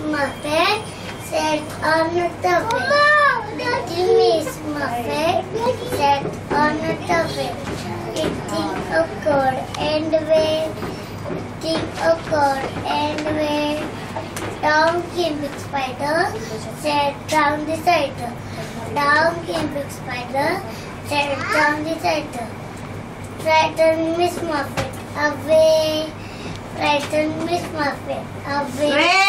Muffet sat on the bed. Little Miss Muffet sat on the bed, Eating a corn and where, eating a corn and where. Down came Big Spider, sat down the cider. Down came Big Spider, sat down the cider. Frightened Miss Muffet away. Frightened Miss Muffet away.